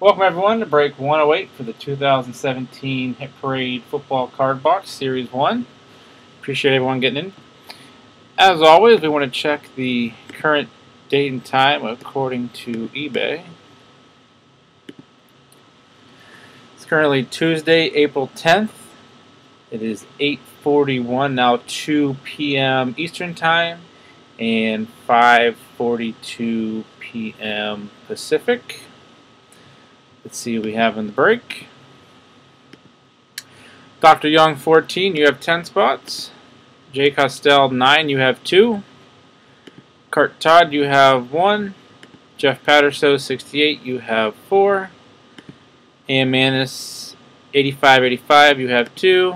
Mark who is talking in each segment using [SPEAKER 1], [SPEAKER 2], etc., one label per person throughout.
[SPEAKER 1] Welcome everyone to break 108 for the 2017 Hit Parade Football Card Box Series 1. Appreciate everyone getting in. As always, we want to check the current date and time according to eBay. It's currently Tuesday, April 10th. It is 8:41 now 2 p.m. Eastern Time and 5:42 p.m. Pacific. Let's see what we have in the break. Dr. Young 14, you have 10 spots. Jay Costell 9, you have 2. Cart Todd, you have 1. Jeff Patterson 68, you have 4. And Manis 85 85, you have 2.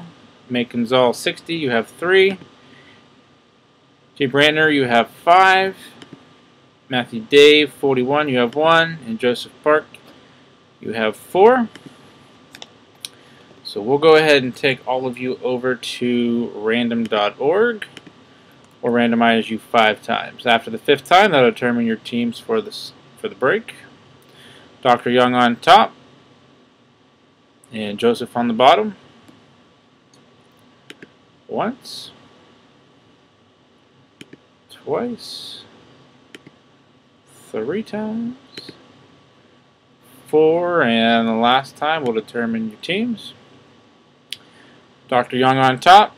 [SPEAKER 1] Macon Zoll 60, you have 3. Jay Brandner, you have 5. Matthew Dave 41, you have 1. And Joseph Park, you have four. So we'll go ahead and take all of you over to random.org or randomize you five times. After the fifth time, that'll determine your teams for this for the break. Dr. Young on top and Joseph on the bottom. Once, twice, three times, four, and the last time will determine your teams. Dr. Young on top,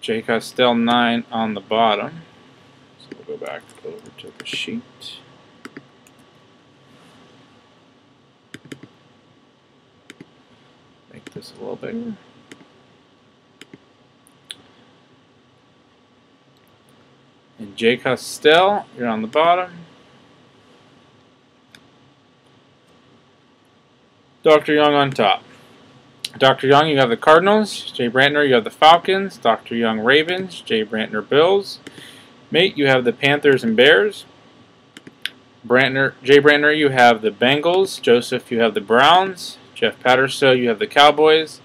[SPEAKER 1] Jay Costell 9 on the bottom. So we'll go back over to the sheet. Make this a little bigger. And Jay Costell, you're on the bottom. Dr. Young on top. Dr. Young, you have the Cardinals. Jay Brantner, you have the Falcons. Dr. Young, Ravens. Jay Brantner, Bills. Mate, you have the Panthers and Bears. Brantner, Jay Brantner, you have the Bengals. Joseph, you have the Browns. Jeff Patterson, you have the Cowboys.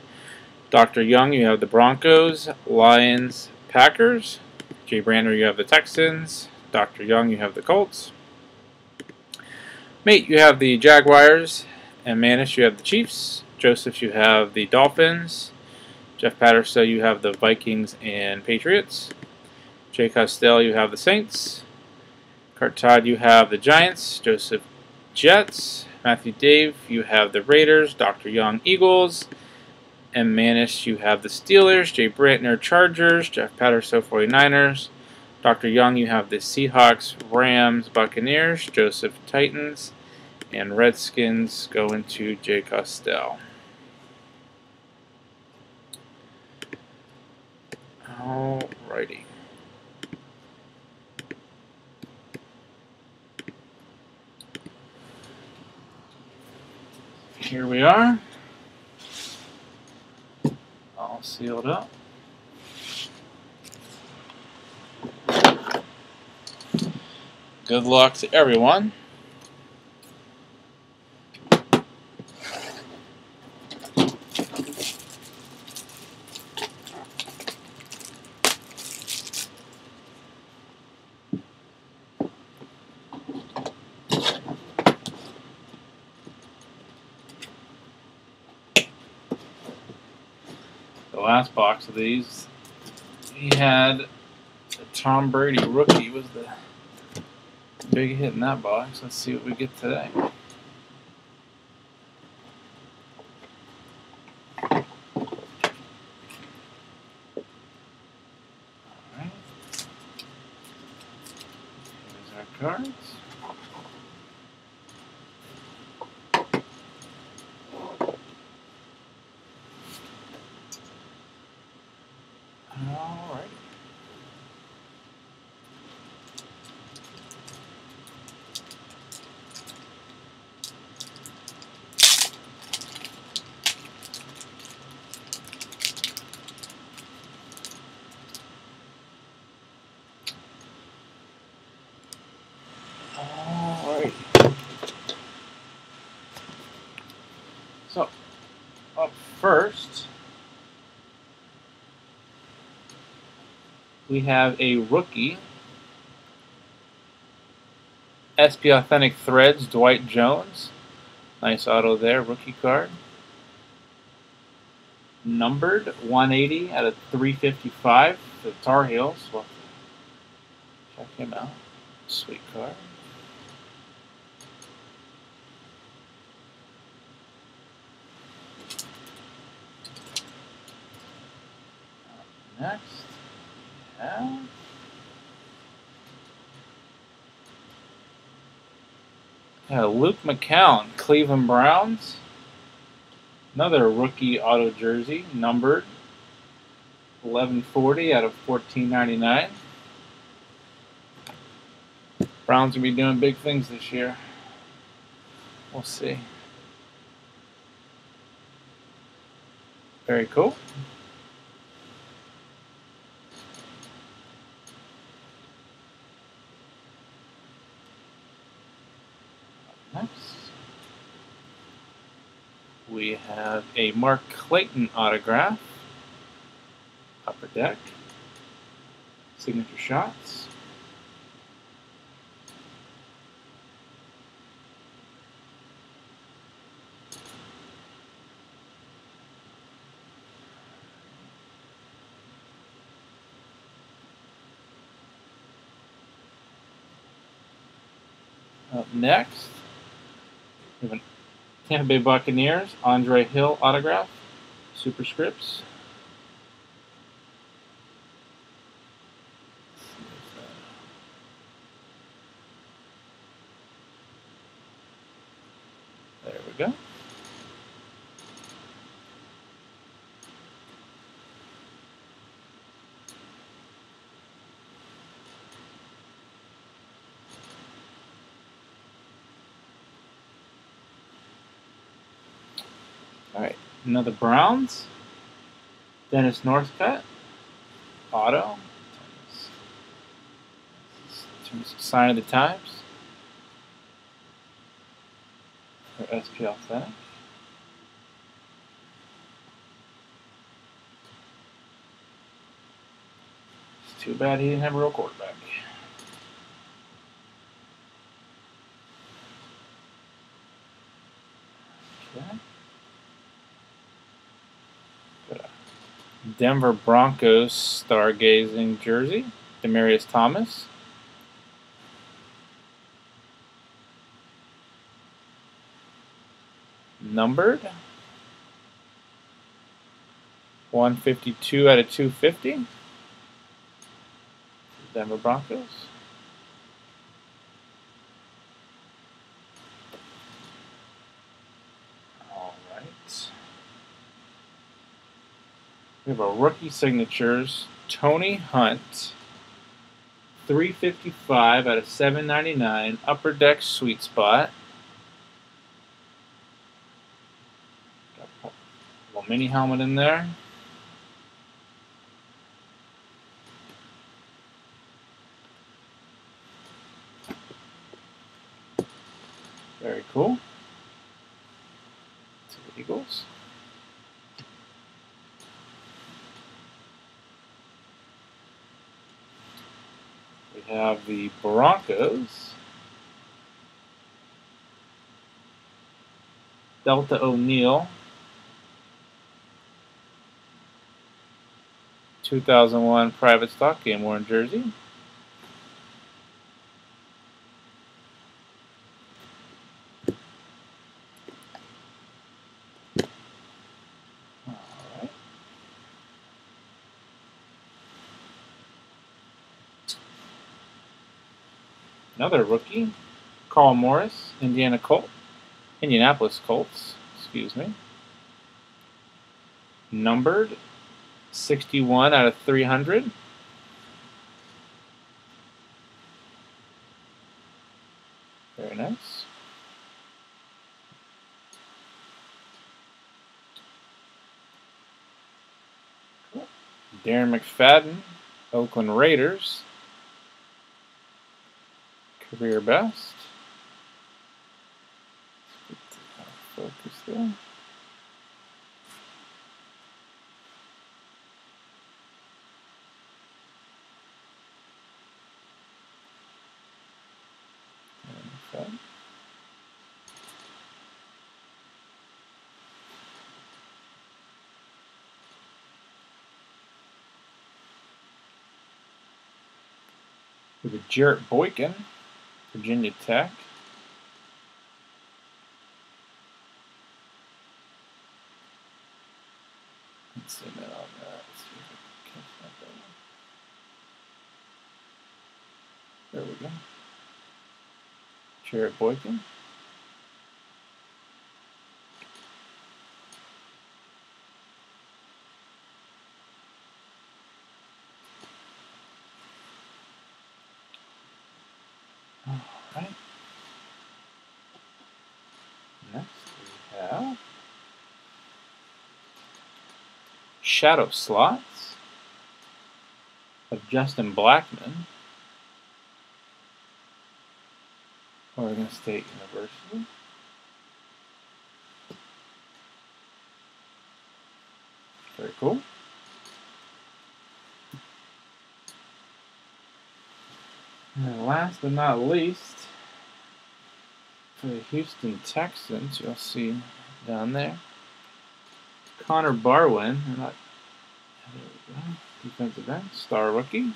[SPEAKER 1] Dr. Young, you have the Broncos. Lions, Packers. Jay Brantner, you have the Texans. Dr. Young, you have the Colts. Mate, you have the Jaguars. And Manis, you have the Chiefs. Joseph, you have the Dolphins. Jeff Patterson, you have the Vikings and Patriots. Jay Costell, you have the Saints. Kurt Todd, you have the Giants. Joseph, Jets. Matthew Dave, you have the Raiders. Dr. Young, Eagles. And Manis, you have the Steelers. Jay Brantner, Chargers. Jeff Patterson, 49ers. Dr. Young, you have the Seahawks, Rams, Buccaneers. Joseph, Titans and Redskins go into Jay Costell. Alrighty. Here we are. All sealed up. Good luck to everyone. The last box of these, he had Tom Brady rookie was the big hit in that box. Let's see what we get today. Alright. Here's our cards. Alright. Alright. So, up first, we have a rookie. SP Authentic Threads, Dwight Jones. Nice auto there, rookie card. Numbered 180 out of 355 for the Tar Heels. Check him out. Sweet card. Next, have yeah, Luke McCown, Cleveland Browns. Another rookie auto jersey, numbered 1140 out of 1499. Browns gonna be doing big things this year. We'll see. Very cool. Next, we have a Mark Clayton autograph. Upper deck. Signature shots. Up next, Tampa Bay Buccaneers, Andre Hill autograph, superscripts. There we go. All right, another Browns. Dennis Northcutt. Auto. Sign of the times. For SP Authentic. It's too bad he didn't have a real quarterback. Okay. Denver Broncos stargazing jersey, Demaryius Thomas. Numbered. 152 out of 250. Denver Broncos. All right. We have a rookie signatures, Tony Hunt, 355 out of 799, upper deck sweet spot. Got a little mini helmet in there. Very cool. To the Eagles. We have the Broncos. Delta O'Neal. 2001 private stock game worn jersey. Another rookie, Carl Morris, Indiana Colt, Indianapolis Colts, excuse me. Numbered 61 out of 300. Very nice. Darren McFadden, Oakland Raiders career best. Focus there. with a Jarrett Boykin. Virginia Tech. Let's zoom in on that. There we go. Jarrett Boykin. Alright. Next we have Shadow Slots of Justin Blackmon. Oregon State University. Very cool. And last but not least, for the Houston Texans, you'll see down there, Connor Barwin, not, go, defensive end, star rookie.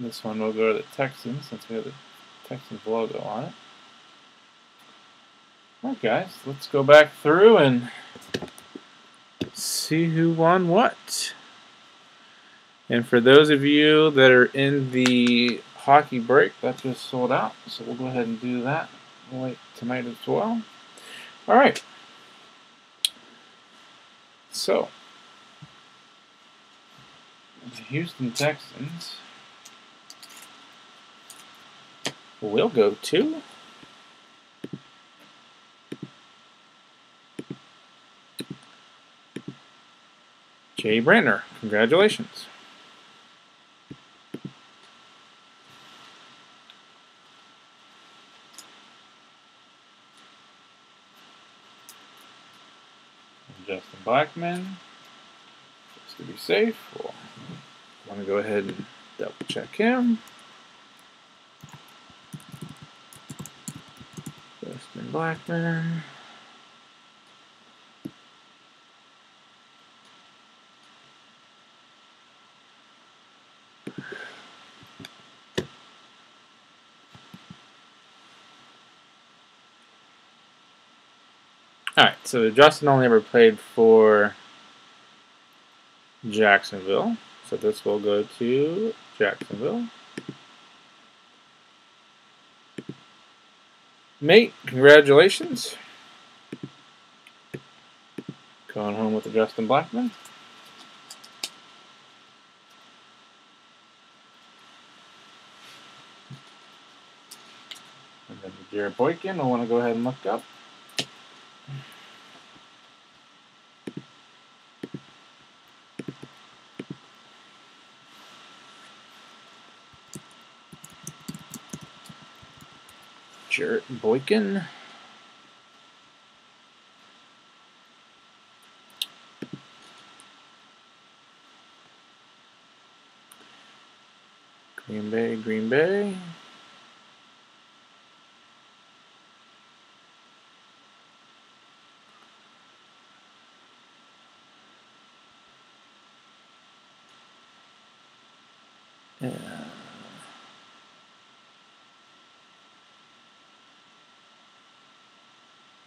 [SPEAKER 1] This one will go to the Texans since we have the Texans logo on it. Alright guys, let's go back through and see who won what. And for those of you that are in the hockey break, that just sold out. So we'll go ahead and do that wait tonight as well. Alright. So, the Houston Texans will go to Jay Brandner, congratulations. Justin Blackmon, just to be safe, we'll want to go ahead and double check him. Justin Blackmon. Alright, so Justin only ever played for Jacksonville. So this will go to Jacksonville. Mate, congratulations. Going home with Justin Blackmon. And then the Jarrett Boykin, I want to go ahead and look up. Jarrett Boykin. Green Bay, Green Bay.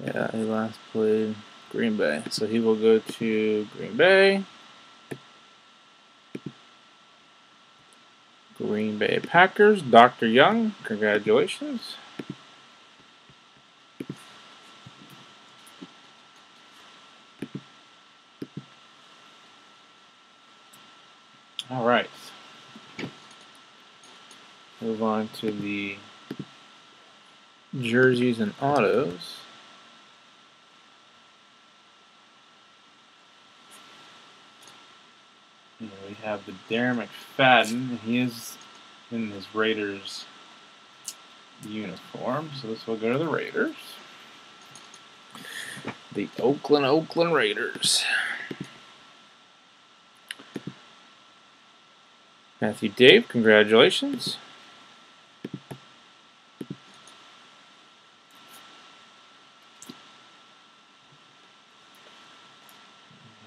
[SPEAKER 1] Yeah. He last played Green Bay. So he will go to Green Bay. Green Bay Packers, Dr. Young, congratulations. All right. Move on to the jerseys and autos. The Darren McFadden. He is in his Raiders uniform, so this will go to the Raiders. The Oakland Oakland Raiders. Matthew Dave, congratulations.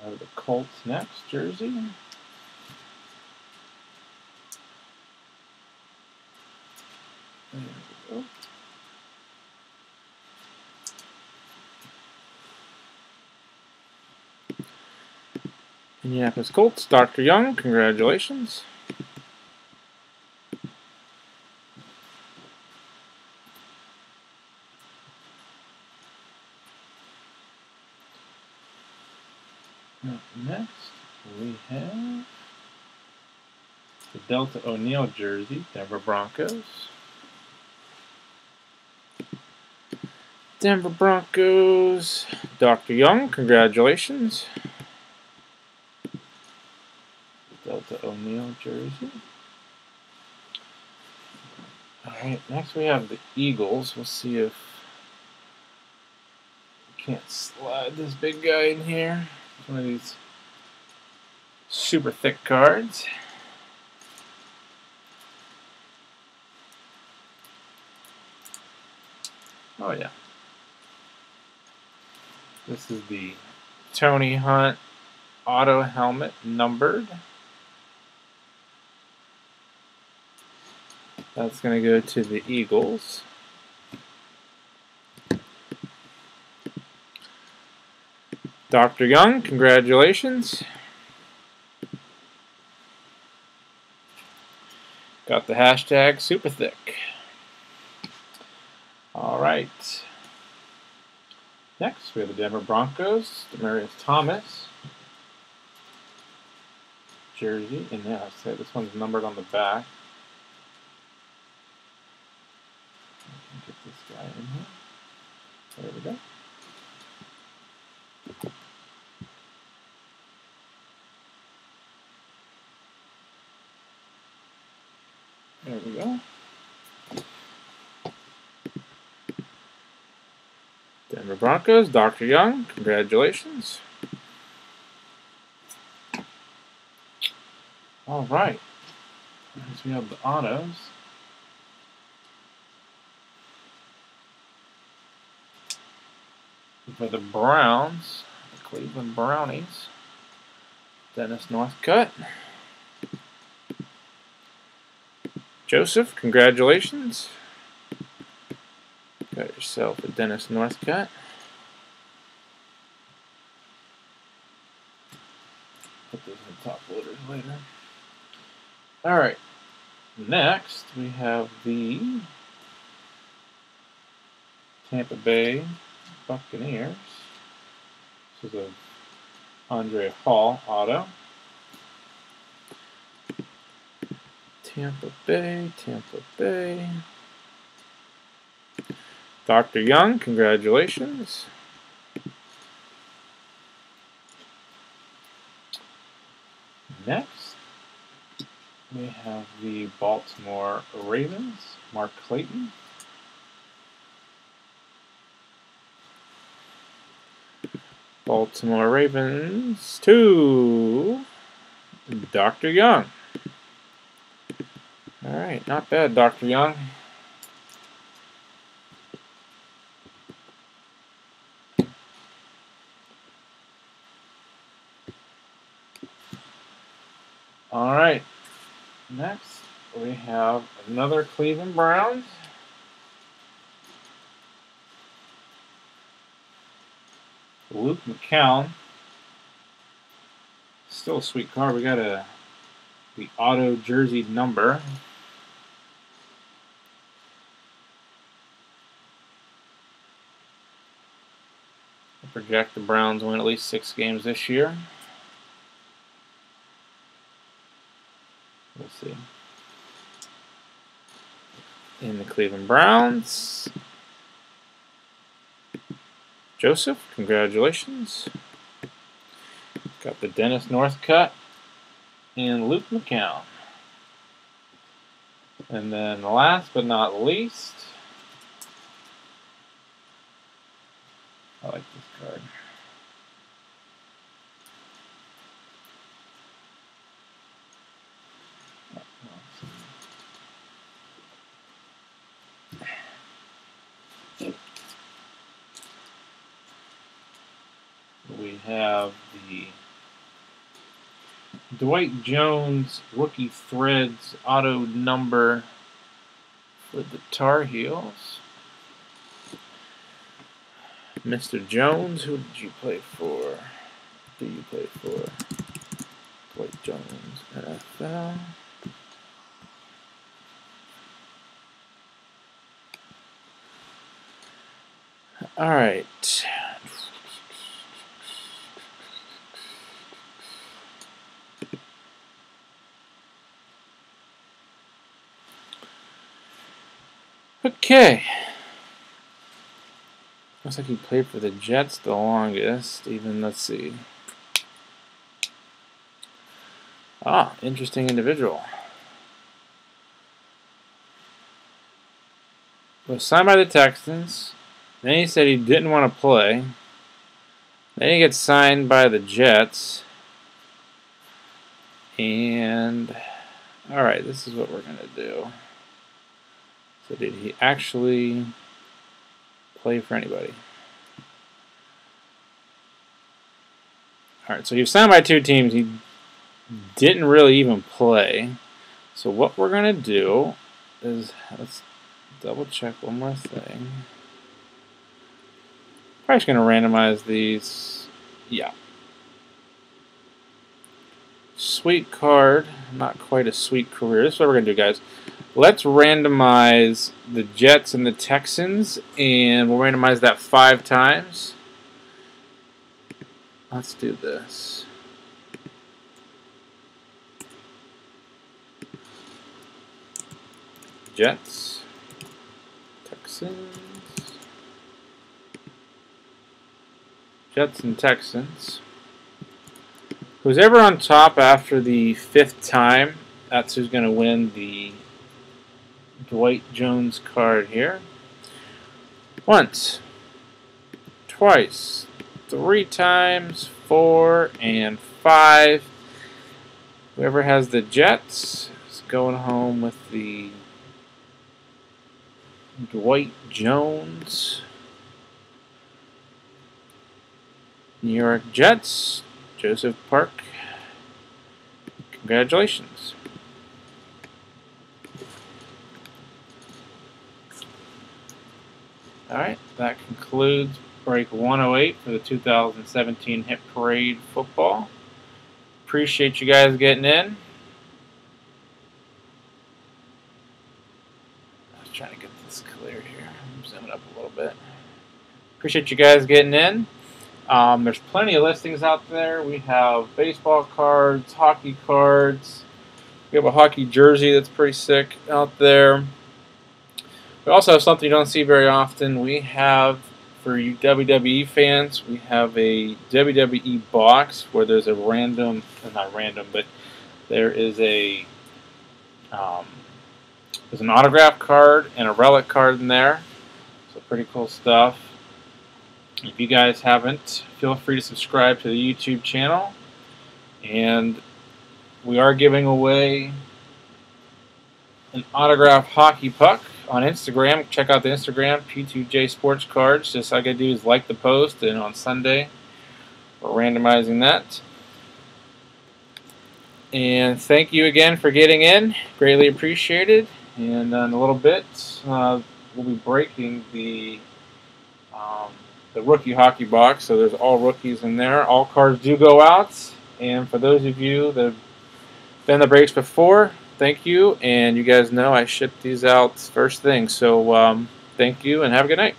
[SPEAKER 1] Out of the Colts next, Jersey. Indianapolis Colts, Dr. Young, congratulations. Next, we have the Delta O'Neal jersey, Denver Broncos. Denver Broncos, Dr. Young, congratulations. Delta O'Neal jersey. Alright, next we have the Eagles. We'll see if we can't slide this big guy in here. One of these super thick cards. Oh yeah. This is the Tony Hunt auto helmet numbered. That's going to go to the Eagles. Dr. Young, congratulations. Got the hashtag super thick. All right. Next, we have the Denver Broncos, Demaryius Thomas. Jersey, and yeah, I say this one's numbered on the back. Get this guy in here. There we go. There we go. Denver Broncos, Dr. Young, congratulations. All right. Next we have the autos. For the Browns, the Cleveland Brownies, Dennis Northcutt. Joseph, congratulations. Got yourself a Dennis Northcutt. Put those in top loaders later. Alright. Next, we have the Tampa Bay Buccaneers. This is a Andre Hall auto. Tampa Bay, Tampa Bay. Dr. Young, congratulations. Next, we have the Baltimore Ravens, Mark Clayton. Baltimore Ravens to Dr. Young. All right, not bad, Dr. Young. All right, next we have another Cleveland Browns. Luke McCown. Still a sweet card. We got a the auto jersey number. I project the Browns win at least six games this year. We'll see. In the Cleveland Browns. Joseph, congratulations. Got the Dennis Northcutt and Luke McCown. And then last but not least, I like this card. We have the Dwight Jones, rookie threads, auto number for the Tar Heels. Mr. Jones, who did you play for? Do you play for? Dwight Jones, NFL. All right. Okay. Looks like he played for the Jets the longest. Even, let's see. Ah, interesting individual. Was signed by the Texans. Then he said he didn't want to play. Then he gets signed by the Jets. And, alright, this is what we're going to do. So did he actually play for anybody? Alright, so he was signed by two teams. He didn't really even play. So what we're going to do is, let's double check one more thing. Probably just going to randomize these. Yeah. Sweet card. Not quite a sweet career. This is what we're going to do, guys. Let's randomize the Jets and the Texans, and we'll randomize that five times. Let's do this. Jets, Texans, Jets and Texans. Who's ever on top after the fifth time, that's who's going to win the Dwight Jones card here. Once, twice, three times, four, and five. Whoever has the Jets is going home with the Dwight Jones. New York Jets, Joseph Park. Congratulations. Alright, that concludes break 108 for the 2017 Hit Parade football. Appreciate you guys getting in. I was trying to get this clear here. Zoom it up a little bit. Appreciate you guys getting in. Um, there's plenty of listings out there. We have baseball cards, hockey cards. We have a hockey jersey that's pretty sick out there. We also have something you don't see very often. We have, for you WWE fans, we have a WWE box where there's a random, not random, but there is a um, there's an autograph card and a relic card in there. So pretty cool stuff. If you guys haven't, feel free to subscribe to the YouTube channel. And we are giving away an autograph hockey puck on Instagram. Check out the Instagram, P2J Sports Cards. Just all I gotta do is like the post, and on Sunday, we're randomizing that. And thank you again for getting in. Greatly appreciated. And in a little bit, uh, we'll be breaking the um, the rookie hockey box. So there's all rookies in there. All cards do go out. And for those of you that have been the breaks before, thank you. And you guys know I ship these out first thing. So um, thank you and have a good night.